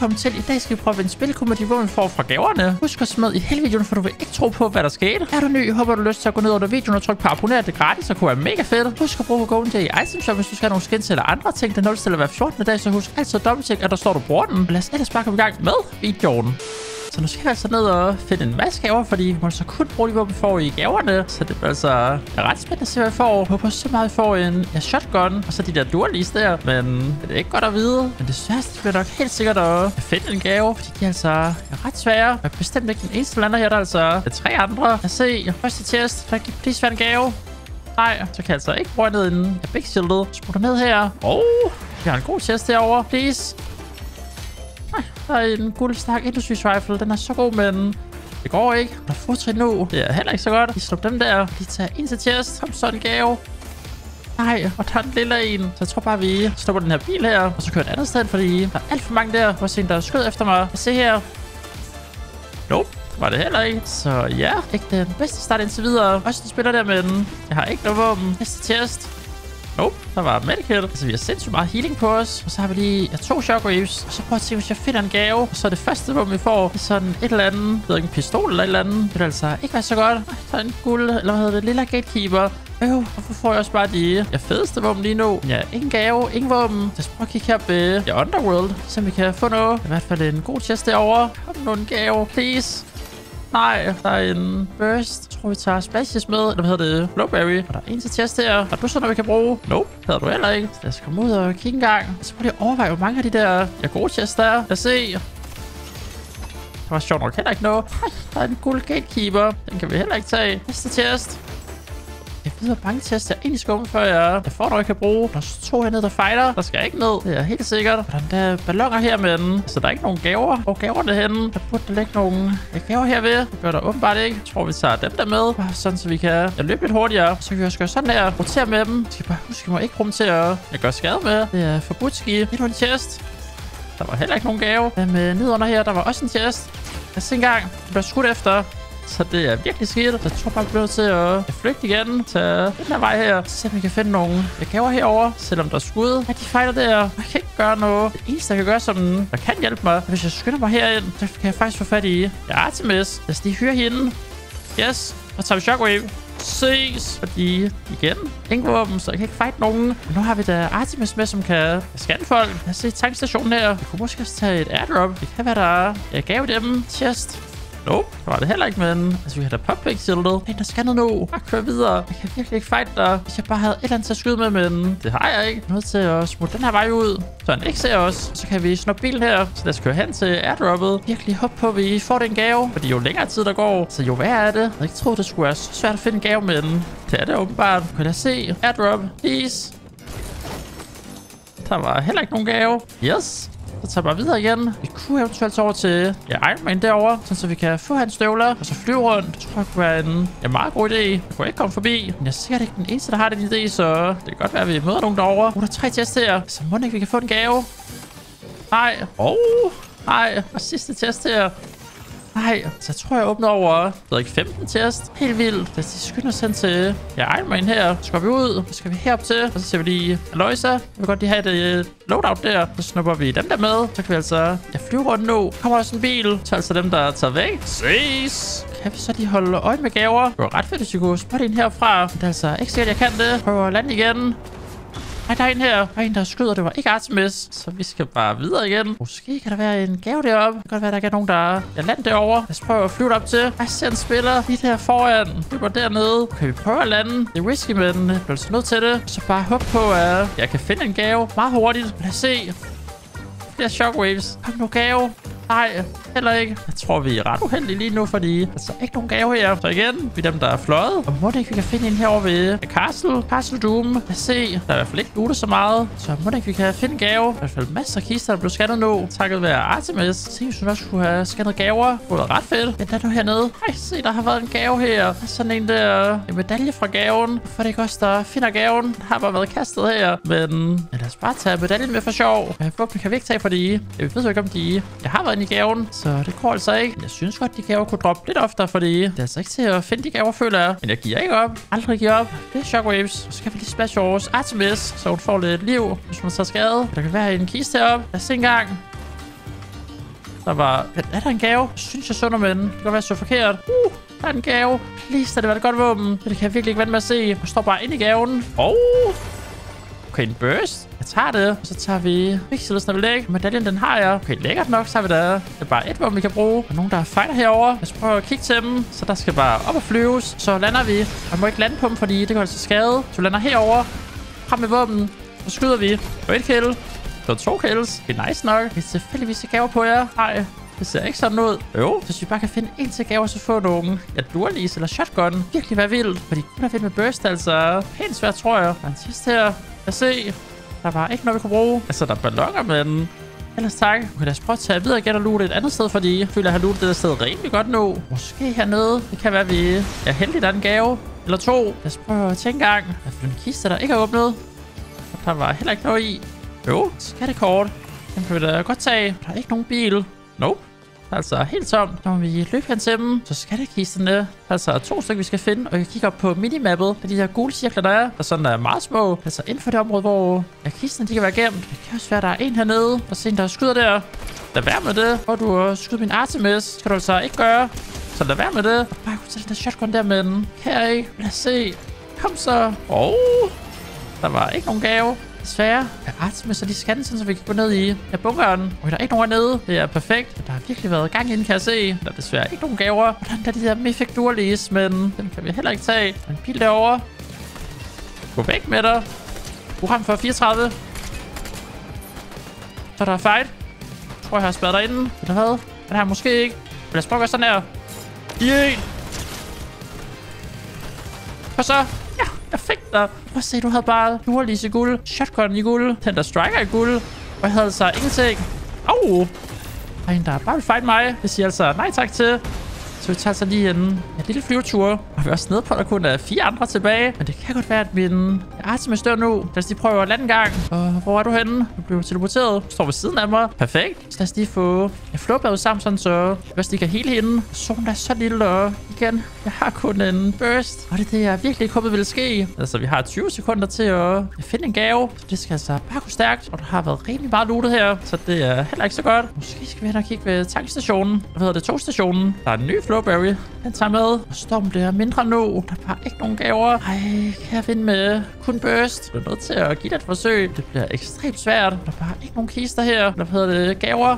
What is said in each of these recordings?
velkommen til. I dag skal vi prøve at vinde spilkomedi, hvor vi får fra gaverne. Husk at smide i hele videoen, for du vil ikke tro på, hvad der skete. Er du ny, håber du har lyst til at gå ned under videoen og trykke på abonner. Det er gratis og kunne være mega fedt. Husk at bruge koden i item shop, hvis du skal have nogle skins eller andre ting. Den 0 til at være 14. dag, så husk altid at dobbelttjekke, at der står, du bruger den. Lad os ellers bare komme i gang med videoen. Så nu skal vi altså ned og finde en masse gaver, fordi vi må så kun bruge de våben, vi får i gaverne. Så det bliver altså ret spændende at se, hvad vi får. Jeg håber så meget, at vi får en ja, shotgun, og så de der dualis der. Men det er ikke godt at vide. Men det sværeste bliver nok helt sikkert at finde en gave, fordi de altså er ret svære. Jeg er bestemt ikke den eneste lander her, der er altså er tre andre. Lad os se. Første test. Der kan please være en gave. Nej, så kan jeg altså ikke bruge ned inden jeg big shieldet. Smutter ned her. Oh, vi har en god test herovre. Please. Der er en guldstak industries rifle. Den er så god, men det går ikke. Der er fortrin nu. Det er heller ikke så godt. Vi slår dem der. Vi tager en til test. Kom så en gave. Nej, og der er en lille en. Så jeg tror bare, vi stopper den her bil her. Og så kører et andet sted, fordi der er alt for mange der. Hvor en, der er skød efter mig. Se her. Nope var det heller ikke. Så ja, ikke den bedste start indtil videre. Også den spiller der, men jeg har ikke noget våben. Næste test. Oh, der var medical. Altså, vi har sindssygt meget healing på os. Og så har vi lige ja, to shockwaves. Og så prøver jeg at se, hvis jeg finder en gave. Og så er det første våben, vi får, det er sådan et eller andet. Jeg ved ikke, en pistol eller et eller andet. Det vil altså ikke være så godt. Ej, der er en guld, eller hvad hedder det, lilla gatekeeper. Øh, hvorfor får jeg også bare de ja, fedeste våben lige nu? Ja, ingen gave, ingen våben. Lad os prøve at kigge her ved ja, Underworld, så vi kan få noget. I hvert fald en god chest derovre. Kom nu en gave, please. Nej, der er en burst. Jeg tror, vi tager splashes med. Eller hvad hedder det? Blueberry. Og der er en til test her. Har du sådan noget, vi kan bruge? Nope. Havde du heller ikke. Så lad os komme ud og kigge en gang. Så prøv lige at overveje, hvor mange af de der ja, gode chests der er. Lad os se. Det var sjovt nok heller ikke noget. Der er en guld gatekeeper. Den kan vi heller ikke tage. Næste test. Jeg ved, hvor mange tests jeg før jeg, jeg får noget, jeg kan bruge. Der er to hernede, der fighter. Der skal jeg ikke ned. Det er helt sikkert. Og der er ballonger her, men så der er ikke nogen gaver. Hvor gaverne henne? Der burde der ligge nogen gaver herved. Det gør der åbenbart ikke. Jeg tror, vi tager dem der med. Sådan, så vi kan jeg løbe lidt hurtigere. Så kan vi også gøre sådan her. Rotere med dem. Jeg skal bare huske, at jeg må ikke bruge til at jeg gør skade med. Det er forbudt ski. Endnu en chest. Der var heller ikke nogen gave. Men med ned under her? Der var også en chest. Lad os se engang. gang. Bliver skudt efter. Så det er virkelig skidt. Jeg tror bare, vi bliver til at flygte igen til den her vej her. Så vi kan finde nogle gaver herover, selvom der er skud. Ja, de fejler der. Jeg kan ikke gøre noget. Det eneste, jeg kan gøre, som der kan hjælpe mig, hvis jeg skynder mig herind, så kan jeg faktisk få fat i ja, Artemis. Lad os lige hyre hende. Yes. Og tager vi Shockwave ses. Fordi, igen, ingen våben, så jeg kan ikke fight nogen. Men nu har vi da Artemis med, som kan scanne folk. Lad os se tankstationen her. Vi kunne måske også tage et airdrop. Det kan være, der er gave dem. Chest. Nope, det var det heller ikke, men altså, vi har da shielded. Men der skal noget nu. Bare kør videre. Jeg kan virkelig ikke fight dig, hvis jeg bare havde et eller andet til at skyde med, men det har jeg ikke. Nødt til at smutte den her vej ud, så han ikke ser os. Så kan vi snuppe bilen her, så lad os køre hen til airdroppet. Virkelig håbe på, at vi får den gave, fordi jo længere tid der går, så jo værre er det. Jeg havde ikke troet, det skulle være så svært at finde en gave, men det er det åbenbart. Kan jeg se airdrop, please? Der var heller ikke nogen gave. Yes. Så tager bare videre igen. Vi kunne eventuelt tage over til ja, Iron Man derovre, så vi kan få hans støvler, og så flyve rundt. Det tror jeg kunne være en ja, meget god idé. Jeg kunne ikke komme forbi, men jeg ser ikke den eneste, der har den idé, så det kan godt være, at vi møder nogen derovre. Oh, der er tre test her, så må ikke, vi kan få en gave. Nej. Oh, nej. Og sidste test her. Nej, så jeg tror, jeg åbner over, jeg ved ikke, 15 test. Helt vildt. Lad os skynde os hen til ja, Iron Man her. Så går vi ud, så skal vi herop til, og så ser vi lige Aloysa. Jeg vil godt lige have det loadout der. Så snupper vi dem der med. Så kan vi altså ja, flyve rundt nu. Kommer også en bil. Så altså dem, der tager væk. Ses! Kan vi så lige holde øje med gaver? Det var ret fedt, hvis vi kunne spotte en herfra. Men det er altså ikke sikkert, jeg kan det. Prøver at lande igen. Ej, der er en her. Der er en, der skyder. Det var ikke Artemis. Så vi skal bare videre igen. Måske kan der være en gave deroppe. Det kan godt være, der er nogen, der er land derovre. Lad os prøve at flyve op til. Jeg ser en spiller lige der foran. Løber dernede. Kan vi prøve at lande? Det er risky, men jeg bliver altså nødt til det. Så bare håb på, at jeg kan finde en gave meget hurtigt. Lad os se. Flere shockwaves. Kom nu gave. Nej, heller ikke. Jeg tror, vi er ret uheldige lige nu, fordi der er ikke nogen gave her. Så igen, vi er dem, der er fløjet. Og må det ikke, vi kan finde en herovre ved Castle. Castle Doom. Lad os se. Der er i hvert fald ikke lootet så meget. Så må det ikke, vi kan finde gave. I hvert fald masser af kister, der blev scannet nu. Takket være Artemis. Se, hvis hun også kunne have scannet gaver. Det var ret fedt. Men der er nu hernede. Ej, se, der har været en gave her. Sådan en der en medalje fra gaven. For det ikke også, der finder gaven. Den har bare været kastet her. Men ja, lad os bare tage medaljen med for sjov. Men våben kan vi ikke tage, fordi jeg ved ikke, om de... Jeg har været i gaven, så det går altså ikke. Jeg synes godt, de gaver kunne droppe lidt oftere, fordi det er altså ikke til at finde de gaver, føler jeg. Men jeg giver ikke op. Aldrig giver op. Det er shockwaves. Så skal vi lige splash vores Artemis, så hun får lidt liv, hvis hun tager skade. Der kan være en kiste heroppe. Lad os se en gang. Der var... Er der en gave? Synes jeg sønder med den. Det kan godt være så forkert. Uh, der er en gave. Please, det var et godt våben. Det kan jeg virkelig ikke vente med at se. Jeg står bare inde i gaven. Oh. Okay, en burst. Jeg tager det. Og så tager vi pixel og vi. Medaljen, den har jeg. Okay, lækkert nok, så har vi der. Det er bare et våben, vi kan bruge. Der er nogen, der fejler herover. Lad os prøve at kigge til dem. Så der skal bare op og flyves. Så lander vi. Man må ikke lande på dem, fordi det går altså skade. Så vi lander herover. Frem med våben. Så skyder vi. Og et kill. Så to kills. Det er nice nok. Vi selvfølgelig se gaver på jer. Nej, det ser ikke sådan ud. Jo, hvis vi bare kan finde en til gaver, så få nogen. Ja, dualis eller shotgun. Virkelig være vildt. Fordi kun er fedt med burst, altså. Pænt svært, tror jeg. Der er en her. Lad os se. Der var ikke noget, vi kunne bruge. Altså, der er ballonger, men... Ellers tak. Okay, lad os prøve at tage videre igen og loote et andet sted, fordi jeg føler, at jeg har lootet det der sted rimelig godt nu. Måske hernede. Det kan være, at vi er heldige, der er en gave. Eller to. Lad os prøve at tænke gang. Der er en kiste, der ikke er åbnet. Og der var heller ikke noget i. Jo, skattekort. Den kan vi da godt tage. Der er ikke nogen bil. Nope. Altså helt tomt. Når vi løber hen til dem, så skal det kisterne. Der øh, altså to stykker, vi skal finde. Og jeg kigger op på minimappet. Der er de her gule cirkler, der er. Der sådan der er meget små. Altså inden for det område, hvor ja, kisterne de kan være gemt. Det kan også være, der er en hernede. Og se en, der skyder der. Lad være med det. Og du har skudt min Artemis. Skal du altså ikke gøre. Så lad være med det. Og bare kunne tage den der shotgun der med den. Kan jeg ikke? Lad os se. Kom så. Åh. Oh. Der var ikke nogen gave. Desværre er Artemis så de skal sådan, så vi kan gå ned i bunkeren. Og der er ikke nogen nede. Det er perfekt. Der har virkelig været gang inden, kan jeg se. Der er desværre ikke nogen gaver. Og der er de der Mythic Dualis, men den kan vi heller ikke tage. Der er en pil derovre. Gå væk med dig. Uram for 34. Så der er fight. Jeg tror, jeg har spadet derinde. Eller hvad? Den her måske ikke. Men lad os prøve at gøre sådan her. I en. Hvad så jeg fik dig. Prøv at se, du havde bare dualis i guld, shotgun i guld, Tender striker i guld, og jeg havde altså ingenting. Au! Der er en, der bare vil fight mig. Det siger altså nej tak til. Så vi tager så lige en, en lille flyvetur. Og vi er også nede på, at der kun er fire andre tilbage. Men det kan godt være, at min Artemis dør nu. Lad os lige prøve at lande en gang. Uh, hvor er du henne? Du blev teleporteret. Du står ved siden af mig. Perfekt. Så lad os lige få en flowbad sammen, sådan så hvis stikker hele hende. Solen er så lille, og igen, jeg har kun en burst. Og det er det, jeg virkelig ikke håbede ville ske. Altså, vi har 20 sekunder til at finde en gave. Så det skal altså bare gå stærkt. Og der har været rimelig meget lootet her. Så det er heller ikke så godt. Måske skal vi hen og kigge ved tankstationen. Hvad hedder det? Togstationen. Der er en ny Flowberry. Han tager med. Og storm bliver mindre nu. Der er bare ikke nogen gaver. Ej, kan jeg finde med kun burst? Du er nødt til at give det et forsøg. Det bliver ekstremt svært. Der er bare ikke nogen kister her. Der hedder det? Gaver.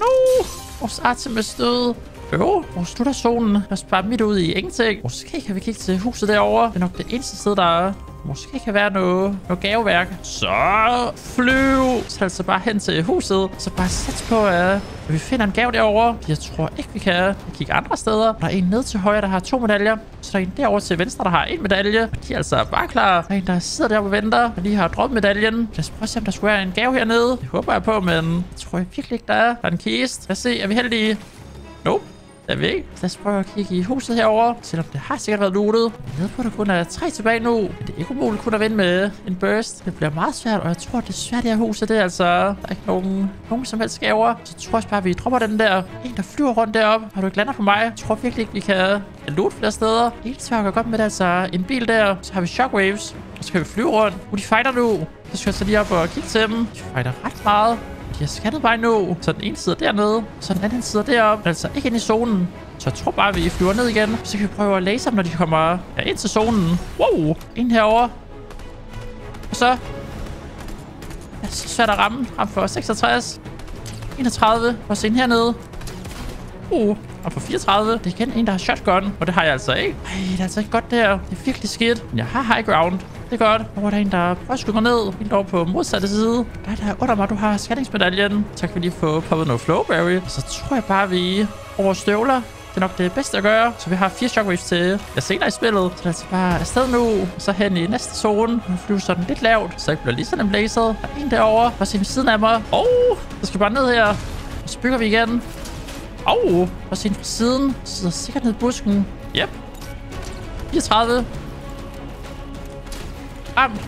Nu! Vores Artemis døde. Jo, hvor slutter solen? Lad os bare midt ud i ingenting. Måske kan vi kigge til huset derovre. Det er nok det eneste sted, der er Måske kan være noget, noget gaveværk. Så flyv! Så altså bare hen til huset. Så bare sæt på, øh, at vi finder en gave derovre. Jeg tror ikke, vi kan kigge andre steder. Der er en ned til højre, der har to medaljer. Så der er en derovre til venstre, der har en medalje. Og de er altså bare klar. Der er en, der sidder der og venter. Og lige har droppet medaljen. Lad os prøve at se, om der skulle være en gave hernede. Det håber jeg på, men det tror jeg virkelig ikke, der er. Der er en kiste. Lad os se, er vi heldige? Nope. Jeg ved ikke. Lad os prøve at kigge i huset herover. Selvom det har sikkert været lootet. Jeg ved på, at der kun er tre tilbage nu. Men det er ikke umuligt kun at vinde med en burst. Det bliver meget svært, og jeg tror, det er svært, det her huset. Det er altså... Der er ikke nogen, nogen som helst gaver. Så tror jeg bare, vi dropper den der. En, der flyver rundt deroppe. Har du ikke lander på mig? Jeg tror virkelig ikke, vi kan loot flere steder. Helt svært at godt med det. Altså en bil der. Så har vi shockwaves. Og så kan vi flyve rundt. Uh, de fighter nu. Så skal jeg så lige op og kigge til dem. De fighter ret meget. Jeg skal bare mig nu. Så den ene sidder dernede, så den anden sidder deroppe. Altså ikke ind i zonen. Så jeg tror bare, at vi flyver ned igen. Så kan vi prøve at læse dem, når de kommer ja, ind til zonen. Wow, ind herover. Og så... Ja, så svært at ramme. Ram for 66. 31. Og se hernede. Uh, og på 34. Det er igen en, der har shotgun. Og det har jeg altså ikke. Ej, det er altså ikke godt der. Det er virkelig skidt. Men jeg har high ground. Det er godt. Hvor er der en, der prøver at skubbe ned. Helt over på modsatte side. Der er der under mig, du har scanningsmedaljen. Så kan vi lige få poppet noget flowberry. Så tror jeg bare, vi over støvler. Det er nok det bedste at gøre. Så vi har fire shockwaves til jeg senere i spillet. Så lad os bare afsted nu. Så hen i næste zone. Nu flyver sådan lidt lavt, så jeg bliver lige sådan en blazer. Der er en derovre. Og se ved siden af mig. Åh, oh, så skal vi bare ned her. Og så bygger vi igen. Åh, oh, og se fra siden. Så sidder sikkert ned i busken. Yep. 34 frem.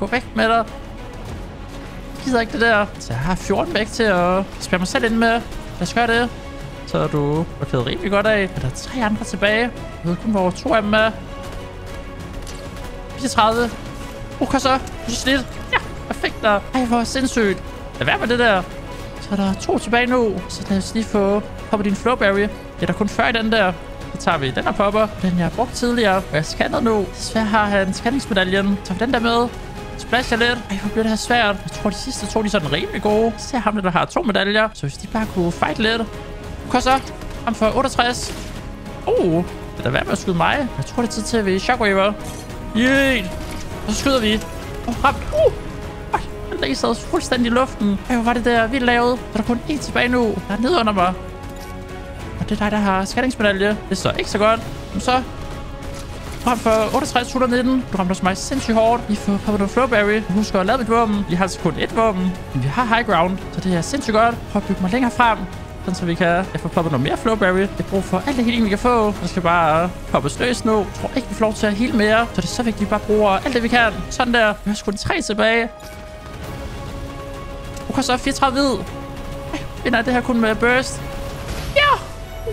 Gå væk med dig. Jeg gider ikke det der. Så jeg har 14 væk til at spære mig selv ind med. Lad os gøre det. Så er du blokeret rimelig godt af. Men der er tre andre tilbage. Jeg ved kun, hvor to af dem er. 34. Okay så? Du er slidt. Ja, perfekt der. Ej, hvor sindssygt. Lad være med det der. Så er der to tilbage nu. Så lad os lige få hoppet din flowberry. Det er der kun 40 i den der. Så tager vi den her popper. Den jeg har brugt tidligere. Og jeg scanner nu. Desværre har han scanningsmedaljen. Tager vi den der med. Splasher lidt. Ej, hvor bliver det her svært. Jeg tror, de sidste to, de er sådan rimelig gode. Så ser ham, der har to medaljer. Så hvis de bare kunne fight lidt. Kom så? Ham for 68. Oh, uh, det er da værd med at skyde mig. Jeg tror, det er tid til, at vi shockwaver. Yeah. Og så skyder vi. Oh, ham. Uh. Ej, Han lasede fuldstændig i luften. Ej, hvor var det der vildt lavet. Så er der kun én tilbage nu. Der er nede under mig. Og det er dig, der har skattingsmedalje. Det står ikke så godt. Men så Frem for 68, 119. Du ramte også mig sindssygt hårdt. Vi får poppet noget flowberry. Husk at lave mit våben. Vi har altså kun ét våben. Men vi har high ground, så det er sindssygt godt. Prøv at bygge mig længere frem. Sådan så vi kan jeg får poppet noget mere flowberry. Jeg har brug for alt det healing, vi kan få. Så skal bare poppe løs nu. Jeg tror ikke, vi får lov til at heal mere. Så det er så vigtigt, at vi bare bruger alt det, vi kan. Sådan der. Vi har sgu tre tilbage. Okay, så 34 hvid. Ej, vinder det her kun med burst.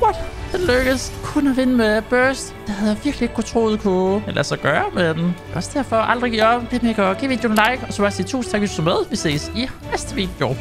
What? Det lykkedes kun at vinde med burst. Det havde jeg virkelig ikke kunne tro, det kunne lade sig gøre, men også derfor aldrig give op. Det med at give videoen en like, og så bare sige tusind tak, hvis du så med. Vi ses i næste video.